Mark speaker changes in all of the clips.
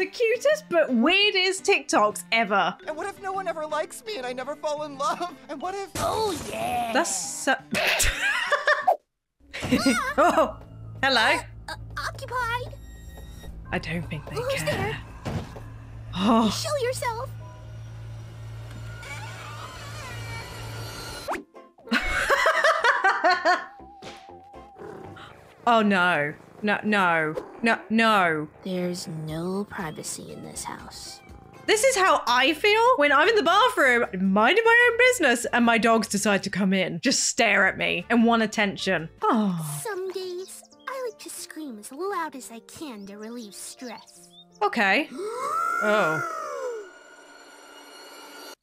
Speaker 1: the cutest but weirdest TikToks ever.
Speaker 2: And what if no one ever likes me and I never fall in love? And what if.
Speaker 3: Oh yeah.
Speaker 1: That's so. oh, hello.
Speaker 3: Uh, occupied.
Speaker 1: I don't think they
Speaker 3: Who's
Speaker 1: care.
Speaker 3: there?
Speaker 1: Oh,
Speaker 3: Show yourself.
Speaker 1: oh no, no, no, no, no.
Speaker 3: There's no privacy in this house.
Speaker 1: This is how I feel when I'm in the bathroom, minding my own business, and my dogs decide to come in, just stare at me and want attention. Oh,
Speaker 3: Some days, I like to scream as loud as I can to relieve stress.
Speaker 1: okay. Oh,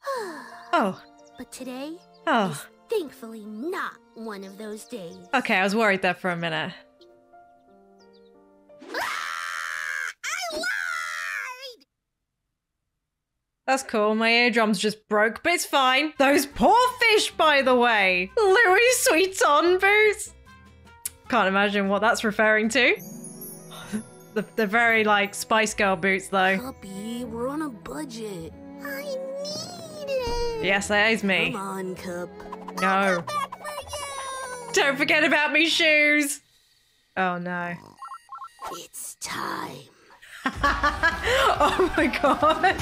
Speaker 1: oh,
Speaker 3: But today
Speaker 1: oh.
Speaker 3: is thankfully not one of those days.
Speaker 1: Okay, I was worried there for a minute. That's cool. My eardrums just broke, but it's fine. Those poor fish, by the way. Louis Vuitton boots. Can't imagine what that's referring to. the, the very like Spice Girl boots, though.
Speaker 3: Puppy, we're on a budget. I need it.
Speaker 1: Yes, that is me.
Speaker 3: Come on, Cup.
Speaker 1: No.
Speaker 3: For you.
Speaker 1: Don't forget about me shoes. Oh no.
Speaker 3: It's time.
Speaker 1: oh my god.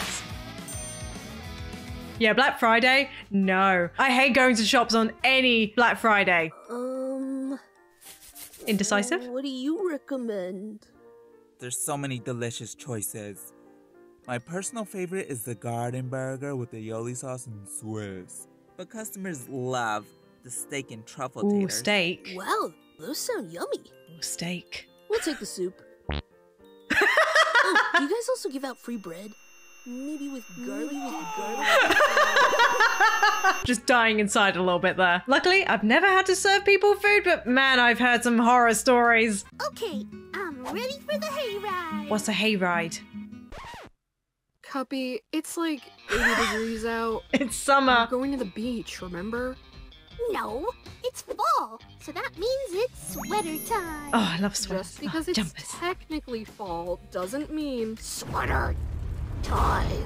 Speaker 1: Yeah, Black Friday? No. I hate going to shops on any Black Friday.
Speaker 3: Um.
Speaker 1: Indecisive?
Speaker 3: What do you recommend?
Speaker 4: There's so many delicious choices. My personal favorite is the garden burger with the yoli sauce and Swiss. But customers love the steak and truffle
Speaker 1: Ooh,
Speaker 4: taters.
Speaker 1: steak.
Speaker 3: Wow, those sound yummy.
Speaker 1: Ooh, steak.
Speaker 3: We'll take the soup. oh, do you guys also give out free bread? Maybe with garlic, with garlic.
Speaker 1: Just dying inside a little bit there. Luckily, I've never had to serve people food, but man, I've heard some horror stories.
Speaker 3: okay, I'm ready for the hayride.
Speaker 1: What's a hayride?
Speaker 5: Cuppy, it's like 80 degrees out.
Speaker 1: It's summer.
Speaker 5: We're
Speaker 1: summer.
Speaker 5: going to the beach, remember?
Speaker 3: No, it's fall, so that means it's sweater time.
Speaker 1: Oh, I love sweaters.
Speaker 5: Just because
Speaker 1: oh,
Speaker 5: it's
Speaker 1: jumpers.
Speaker 5: technically fall doesn't mean.
Speaker 3: Sweater time.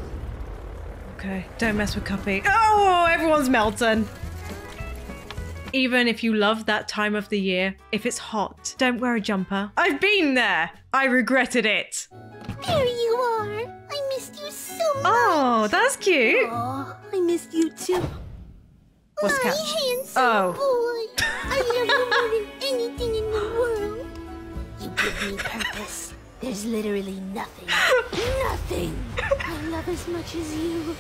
Speaker 1: Okay, don't mess with Cuppy. Oh, everyone's melting. Even if you love that time of the year, if it's hot, don't wear a jumper. I've been there. I regretted it.
Speaker 3: There you are. I missed you so oh, much.
Speaker 1: Oh, that's cute.
Speaker 3: I missed you too.
Speaker 1: What's
Speaker 3: My
Speaker 1: catch?
Speaker 3: handsome
Speaker 1: Oh.
Speaker 3: boy. I love you more than anything in the world. You give me purpose. There's literally nothing. nothing. I love as much as you.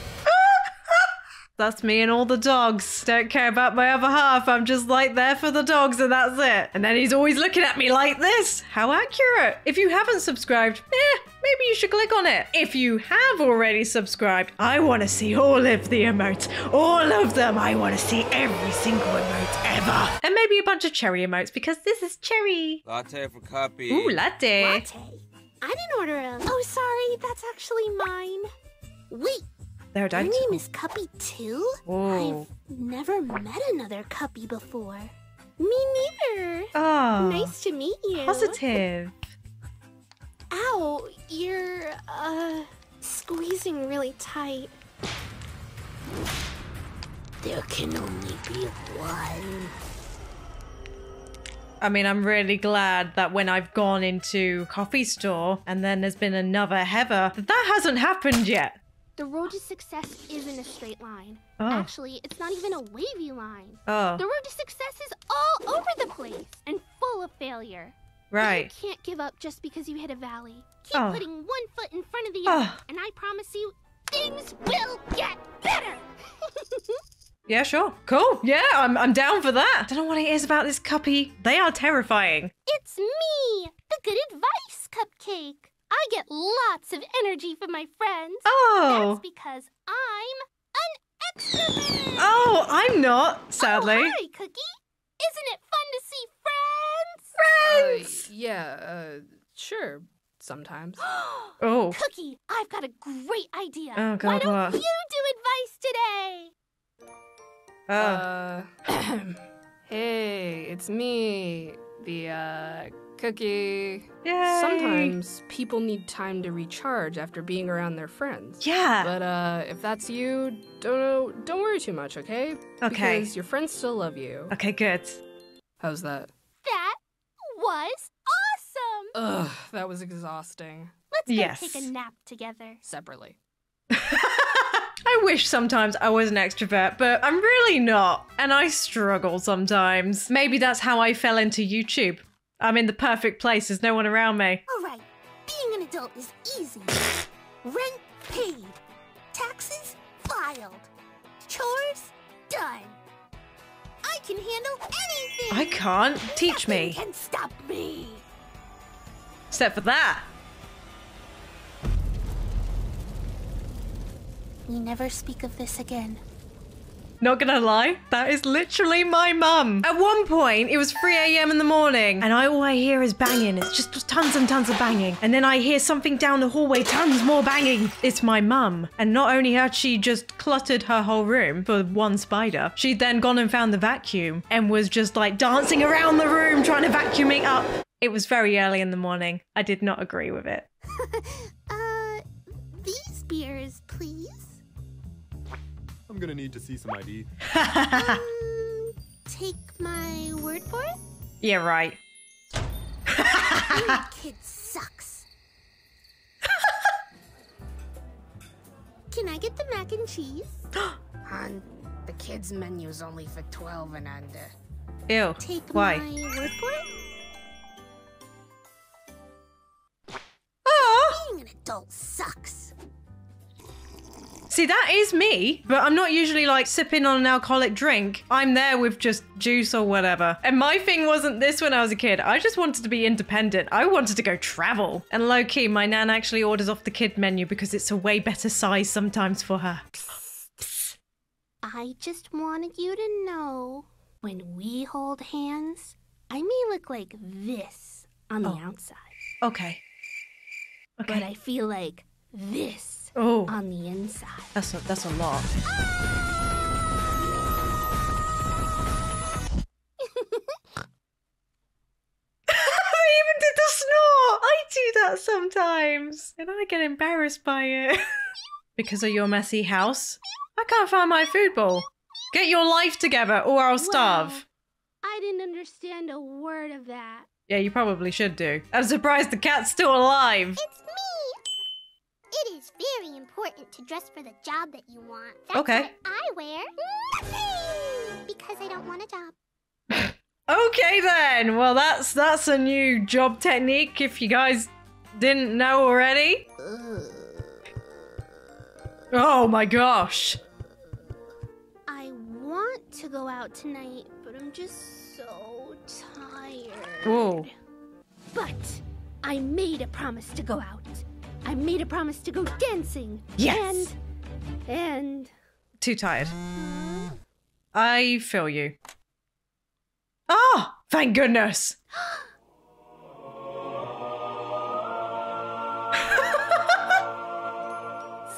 Speaker 1: That's me and all the dogs. Don't care about my other half. I'm just like there for the dogs and that's it. And then he's always looking at me like this. How accurate. If you haven't subscribed, eh, maybe you should click on it. If you have already subscribed, I want to see all of the emotes. All of them. I want to see every single emote ever. And maybe a bunch of cherry emotes because this is cherry.
Speaker 4: Latte for Cuppy.
Speaker 1: Ooh, latte.
Speaker 3: Latte. I didn't order a. Oh, sorry. That's actually mine. Wait,
Speaker 1: They're
Speaker 3: your name is Cuppy too?
Speaker 1: Oh.
Speaker 3: I've never met another Cuppy before. Me neither.
Speaker 1: Oh.
Speaker 3: Nice to meet you.
Speaker 1: Positive.
Speaker 3: Ow, you're uh squeezing really tight. There can only be one.
Speaker 1: I mean, I'm really glad that when I've gone into coffee store and then there's been another Heather, that, that hasn't happened yet.
Speaker 6: The road to success isn't a straight line.
Speaker 1: Oh.
Speaker 6: Actually, it's not even a wavy line.
Speaker 1: Oh,
Speaker 6: The road to success is all over the place and full of failure. But
Speaker 1: right.
Speaker 6: You can't give up just because you hit a valley. Keep
Speaker 1: Oh.
Speaker 6: putting one foot in front of the
Speaker 1: Oh.
Speaker 6: other, and I promise you, things will get better.
Speaker 1: Yeah, sure. Cool. Yeah, I'm, I'm down for that. Don't know what it is about this cuppy. They are terrifying.
Speaker 6: it's me, the good advice cupcake. I get lots of energy from my friends.
Speaker 1: Oh.
Speaker 6: That's because I'm an extrovert.
Speaker 1: Oh, I'm not, sadly.
Speaker 6: Oh, hi, Cookie. Isn't it fun to see friends?
Speaker 1: Friends!
Speaker 5: Uh, yeah, uh, sure. Sometimes.
Speaker 1: Oh.
Speaker 6: Cookie, I've got a great idea.
Speaker 1: Oh, God, Why
Speaker 6: don't
Speaker 1: what?
Speaker 6: you do advice today?
Speaker 1: Oh.
Speaker 5: Uh, hey, it's me, the, uh, Cookie.
Speaker 1: Yay.
Speaker 5: Sometimes people need time to recharge after being around their friends.
Speaker 1: Yeah.
Speaker 5: But uh, if that's you, don't don't worry too much, okay?
Speaker 1: Okay.
Speaker 5: Because your friends still love you.
Speaker 1: okay, good.
Speaker 5: How's that?
Speaker 7: That was awesome.
Speaker 5: Ugh, that was exhausting.
Speaker 7: Let's go
Speaker 1: Yes.
Speaker 7: take a nap together.
Speaker 5: Separately.
Speaker 1: I wish sometimes I was an extrovert, but I'm really not. And I struggle sometimes. Maybe that's how I fell into YouTube. I'm in the perfect place, there's no one around me.
Speaker 6: All right, being an adult is easy. Rent paid, taxes filed, chores done. I can handle anything.
Speaker 1: I can't. Teach
Speaker 6: Nothing
Speaker 1: me.
Speaker 6: can stop me.
Speaker 1: Except for that.
Speaker 6: We never speak of this again.
Speaker 1: Not gonna lie, that is literally my mum. At one point, it was 3 a.m. in the morning, and I all I hear is banging. It's just tons and tons of banging. And then I hear something down the hallway, tons more banging. It's my mum. And not only had she just cluttered her whole room for one spider, she'd then gone and found the vacuum and was just like dancing around the room trying to vacuum it up. It was very early in the morning. I did not agree with it.
Speaker 6: Uh, these beers, please.
Speaker 2: I'm gonna need to see some ID.
Speaker 6: Um, take my word for it.
Speaker 1: Yeah, right.
Speaker 6: Being a kid sucks. Can I get the mac and cheese?
Speaker 8: On the kids' menu's only for 12 and under.
Speaker 1: Ew.
Speaker 6: Take
Speaker 1: Why?
Speaker 6: my word for it.
Speaker 1: Oh.
Speaker 6: Being an adult sucks.
Speaker 1: See, that is me, but I'm not usually like sipping on an alcoholic drink. I'm there with just juice or whatever. And my thing wasn't this when I was a kid. I just wanted to be independent. I wanted to go travel. And low key, my nan actually orders off the kid menu because it's a way better size sometimes for her.
Speaker 6: I just wanted you to know when we hold hands, I may look like this on the
Speaker 1: Oh.
Speaker 6: outside,
Speaker 1: Okay.
Speaker 6: but I feel like this
Speaker 1: Oh,
Speaker 6: on the inside.
Speaker 1: that's a, that's a lot. I even did the snort. I do that sometimes, and I get embarrassed by it. because of your messy house, I can't find my food bowl. Get your life together, or I'll starve.
Speaker 6: I didn't understand a word of that.
Speaker 1: Yeah, you probably should do. I'm surprised the cat's still alive.
Speaker 7: It's me. It is very important to dress for the job that you want. That's
Speaker 1: Okay.
Speaker 7: I wear nothing because I don't want a job.
Speaker 1: Okay then. Well, that's that's a new job technique. If you guys didn't know already. Oh my gosh.
Speaker 6: I want to go out tonight, but I'm just so tired.
Speaker 1: Whoa.
Speaker 6: But I made a promise to go out. I made a promise to go dancing.
Speaker 1: Yes.
Speaker 6: And and
Speaker 1: Too tired. I feel you. Ah, thank goodness.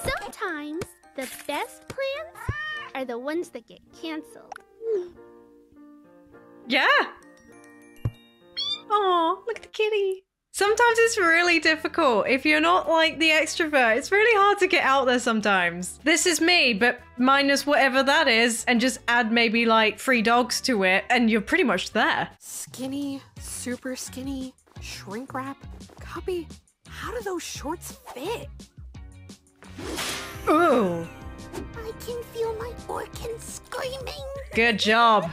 Speaker 6: sometimes the best plans are the ones that get canceled.
Speaker 1: Yeah. Oh, look at the kitty. Sometimes it's really difficult. If you're not like the extrovert, it's really hard to get out there sometimes. This is me, but minus whatever that is, and just add maybe like three dogs to it, and you're pretty much there.
Speaker 5: Skinny, super skinny, shrink wrap. Cuppy. How do those shorts fit?
Speaker 1: Ooh,
Speaker 6: I can feel my organs screaming.
Speaker 1: good job.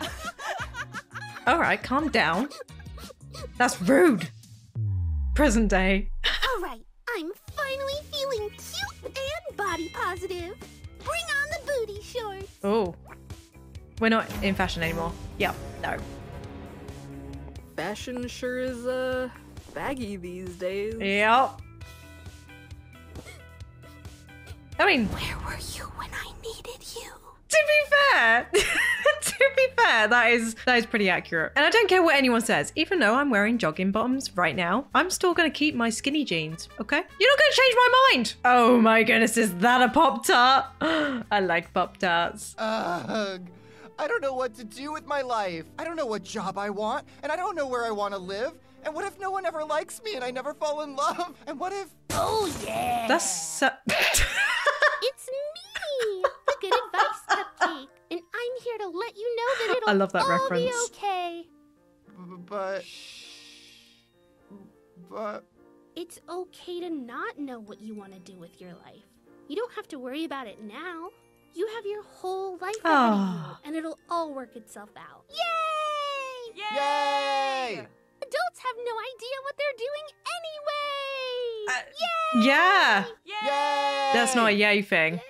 Speaker 1: All right, calm down. That's rude. Present day.
Speaker 6: All right, I'm finally feeling cute and body positive. Bring on the booty shorts.
Speaker 1: Oh, we're not in fashion anymore. Yep, no.
Speaker 5: Fashion sure is uh baggy these days.
Speaker 1: Yep. I mean,
Speaker 6: Where were you when I needed you?
Speaker 1: to be fair, to be fair, that is that is pretty accurate. And I don't care what anyone says. Even though I'm wearing jogging bottoms right now, I'm still gonna keep my skinny jeans. Okay? You're not gonna change my mind. Oh my goodness, is that a pop tart? I like pop tarts.
Speaker 2: Ugh. I don't know what to do with my life. I don't know what job I want, and I don't know where I want to live. And what if no one ever likes me and I never fall in love? And what if.
Speaker 3: Oh, yeah.
Speaker 1: That's so-
Speaker 6: It's me, the good advice cupcake. And I'm here to let you know that it'll
Speaker 1: I love that
Speaker 6: all be
Speaker 1: reference.
Speaker 6: okay.
Speaker 2: But. But.
Speaker 6: It's okay to not know what you want to do with your life. You don't have to worry about it now. You have your whole life ahead of you,
Speaker 1: Ah.
Speaker 6: and it'll all work itself out. Yay!
Speaker 2: Yay!
Speaker 6: Adults have no idea what they're doing anyway!
Speaker 1: Uh, yeah.
Speaker 2: Yay!
Speaker 1: That's not a yay thing.
Speaker 6: Yay!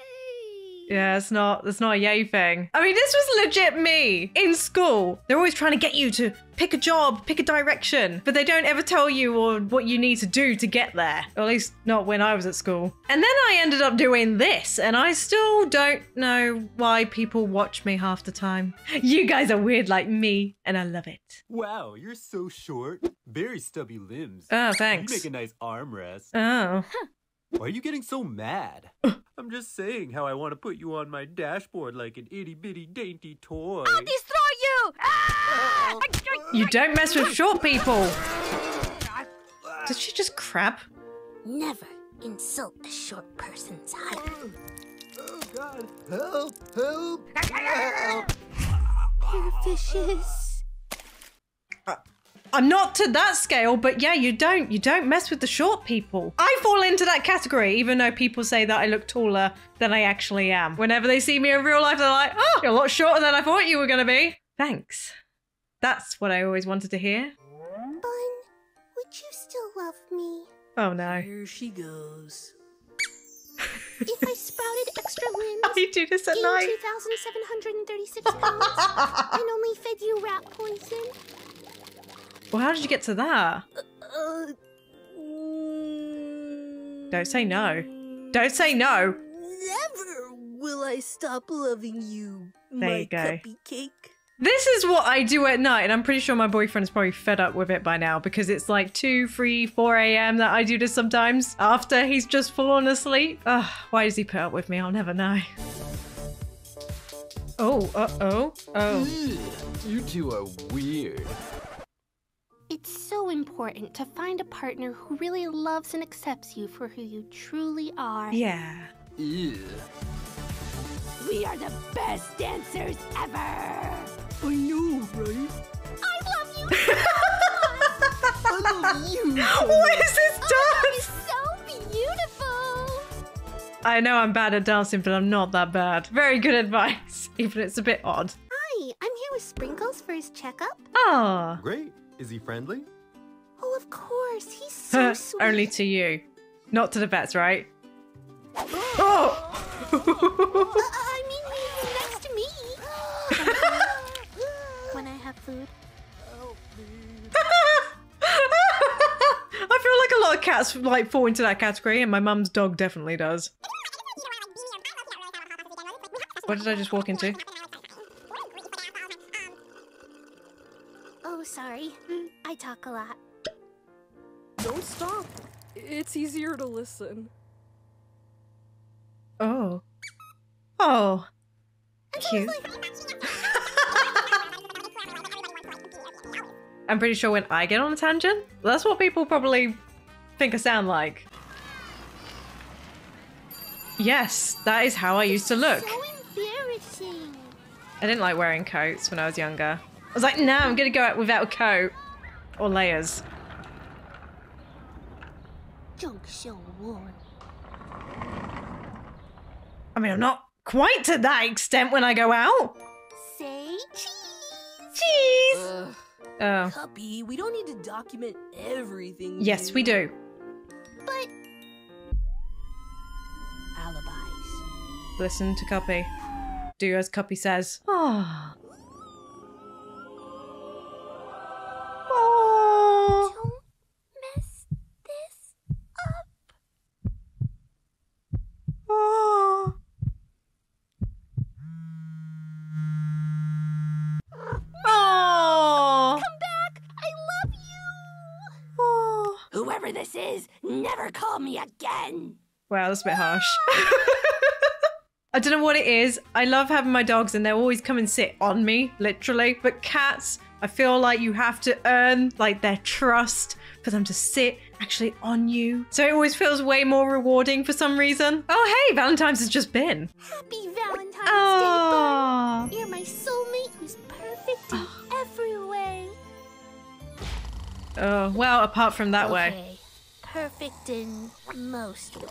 Speaker 1: Yeah, it's not. That's not a yay thing. I mean, this was legit me in school. They're always trying to get you to pick a job, pick a direction, but they don't ever tell you or what you need to do to get there. Or at least not when I was at school. And then I ended up doing this, and I still don't know why people watch me half the time. You guys are weird like me, and I love it.
Speaker 9: Wow, you're so short. Very stubby limbs.
Speaker 1: Oh, thanks.
Speaker 9: You make a nice armrest.
Speaker 1: Oh.
Speaker 9: Why are you getting so mad? I'm just saying how I want to put you on my dashboard like an itty bitty dainty toy.
Speaker 3: I'll destroy you! Ah!
Speaker 1: You don't mess with short people. Did she just crab?
Speaker 3: Never insult a short person's height.
Speaker 2: Oh, God. Help! Help! Help!
Speaker 3: You're vicious.
Speaker 1: I'm not to that scale, but yeah, you don't you don't mess with the short people. I fall into that category, even though people say that I look taller than I actually am. Whenever they see me in real life, they're like, "Oh, you're a lot shorter than I thought you were gonna be." Thanks. That's what I always wanted to hear.
Speaker 3: Bun, would you still love me?
Speaker 1: Oh no.
Speaker 10: Here she goes.
Speaker 6: If I sprouted extra limbs,
Speaker 1: I do this at
Speaker 6: gained
Speaker 1: night.
Speaker 6: 2,736 pounds, and only fed you rat poison,
Speaker 1: Well, how did you get to that?
Speaker 10: Uh,
Speaker 1: Don't say no. Don't say no.
Speaker 10: Never will I stop loving you,
Speaker 1: There
Speaker 10: my
Speaker 1: you go.
Speaker 10: cuppy cake.
Speaker 1: This is what I do at night, and I'm pretty sure my boyfriend's probably fed up with it by now because it's like 2, 3, 4 a.m. that I do this sometimes after he's just fallen asleep. Ugh, why does he put up with me? I'll never know. Oh, uh oh. Oh.
Speaker 9: You two are weird.
Speaker 6: It's so important to find a partner who really loves and accepts you for who you truly are.
Speaker 1: Yeah.
Speaker 9: Ew.
Speaker 3: We are the best dancers ever!
Speaker 10: I know, right?
Speaker 6: I love you
Speaker 10: I love you.
Speaker 1: What is this
Speaker 6: It's
Speaker 1: dance?
Speaker 6: so beautiful!
Speaker 1: I know I'm bad at dancing, but I'm not that bad. Very good advice, even if it's a bit odd.
Speaker 6: Hi, I'm here with Sprinkles for his checkup.
Speaker 1: Ah.
Speaker 9: Great. Is he friendly?
Speaker 6: Oh, of course, he's so sweet.
Speaker 1: Only to you. Not to the vets, right? Oh!
Speaker 6: Uh, I mean, he's next to me. when I have food.
Speaker 1: I feel like a lot of cats like fall into that category, and my mum's dog definitely does. What did I just walk into?
Speaker 6: Oh, sorry. I talk a lot.
Speaker 5: Don't stop. It's easier to listen.
Speaker 1: Oh. Oh. Cute. I'm pretty sure when I get on a tangent, that's what people probably think I sound like. Yes, that is how I used to look.
Speaker 6: So embarrassing.
Speaker 1: I didn't like wearing coats when I was younger. I was like, nah, I'm gonna go out without a coat. Or layers.
Speaker 6: Junk so warm.
Speaker 1: I mean, I'm not quite to that extent when I go out.
Speaker 6: Say cheese.
Speaker 1: Cheese!
Speaker 10: Ugh.
Speaker 1: Oh.
Speaker 10: Cuppy, we don't need to document everything.
Speaker 1: Yes, we do.
Speaker 6: But
Speaker 10: Alibis.
Speaker 1: Listen to Cuppy. Do as Cuppy says. Ah. Oh.
Speaker 3: Whoever this is, never call me again!
Speaker 1: Wow, that's a bit harsh. I don't know what it is. I love having my dogs and they always come and sit on me, literally. But cats I feel like you have to earn like their trust for them to sit actually on you. So it always feels way more rewarding for some reason. Oh, hey, Valentine's has just been.
Speaker 6: Happy Valentine's
Speaker 1: Aw.
Speaker 6: Day, Bud. You're my soulmate who's perfect oh.
Speaker 1: Oh, well, apart from that way.
Speaker 6: Perfect in most ways.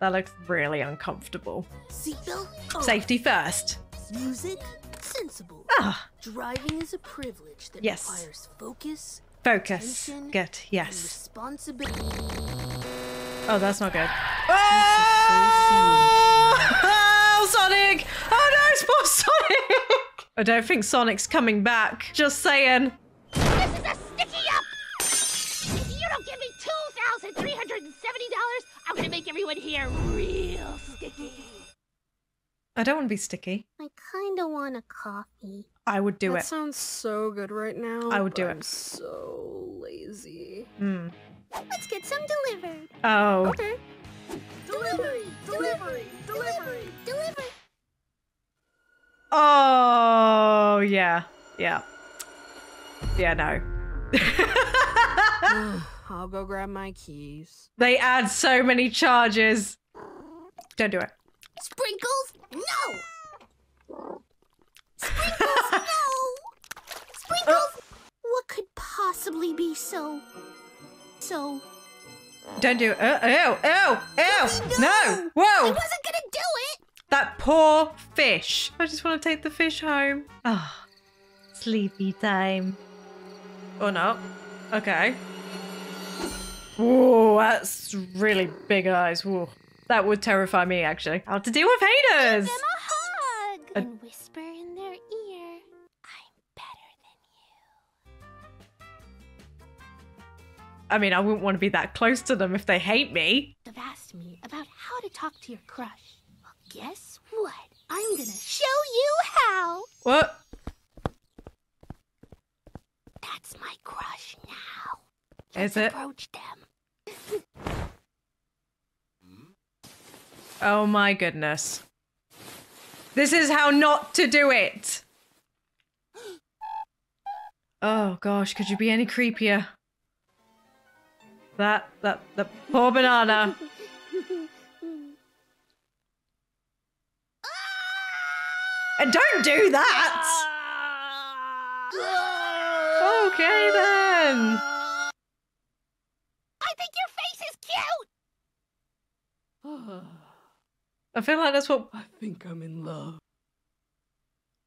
Speaker 1: That looks really uncomfortable.
Speaker 10: Seatbelt on.
Speaker 1: Safety first.
Speaker 10: Music sensible.
Speaker 1: Ah,
Speaker 10: Driving is a privilege that
Speaker 1: Yes.
Speaker 10: requires focus,
Speaker 1: focus.
Speaker 10: Attention
Speaker 1: Good. Yes.
Speaker 10: responsibility.
Speaker 1: Oh, that's not good.
Speaker 10: so
Speaker 1: Oh, Sonic! Oh no, it's poor Sonic! I don't think Sonic's coming back. Just saying.
Speaker 6: Make everyone here real sticky.
Speaker 1: I don't want to be sticky.
Speaker 6: I kinda want a coffee.
Speaker 1: I would do
Speaker 5: that
Speaker 1: it.
Speaker 5: That sounds so good right now.
Speaker 1: I would do it.
Speaker 5: I'm so lazy.
Speaker 1: Mm.
Speaker 6: Let's get some delivered.
Speaker 1: Oh.
Speaker 5: Okay.
Speaker 10: Delivery! Delivery! Delivery!
Speaker 6: Delivered.
Speaker 1: Oh, yeah. Yeah. Yeah, no.
Speaker 5: I'll go grab my keys.
Speaker 1: they add so many charges. Don't do it.
Speaker 6: Sprinkles? No! Sprinkles, no! Sprinkles! What could possibly be so. so.
Speaker 1: Don't do it. Uh, ew, ew, ew. No.
Speaker 6: I
Speaker 1: Whoa.
Speaker 6: wasn't gonna do it!
Speaker 1: That poor fish. I just want to take the fish home. Ah, sleepy time. Or not. Okay. Whoa, that's really big eyes. Whoa. That would terrify me, actually. How to deal with haters.
Speaker 6: Give them a hug!
Speaker 1: Uh,
Speaker 6: and whisper in their ear, I'm better than you.
Speaker 1: I mean, I wouldn't want to be that close to them if they hate me.
Speaker 6: They've asked me about how to talk to your crush. Well, guess what? I'm gonna show you how!
Speaker 1: What?
Speaker 6: That's my crush now.
Speaker 1: Is
Speaker 6: Let's
Speaker 1: it?
Speaker 6: approach them.
Speaker 1: Oh my goodness. This is how not to do it. Oh gosh, could you be any creepier? That, that, the poor banana. And don't do that! Okay then.
Speaker 6: I think your face is cute!
Speaker 1: I feel like that's what
Speaker 5: I think I'm in love.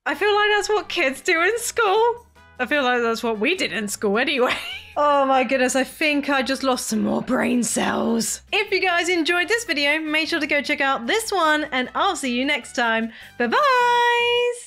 Speaker 1: I feel like that's what kids do in school. I feel like that's what we did in school anyway. Oh my goodness, I think I just lost some more brain cells. If you guys enjoyed this video, make sure to go check out this one and I'll see you next time. Bye bye!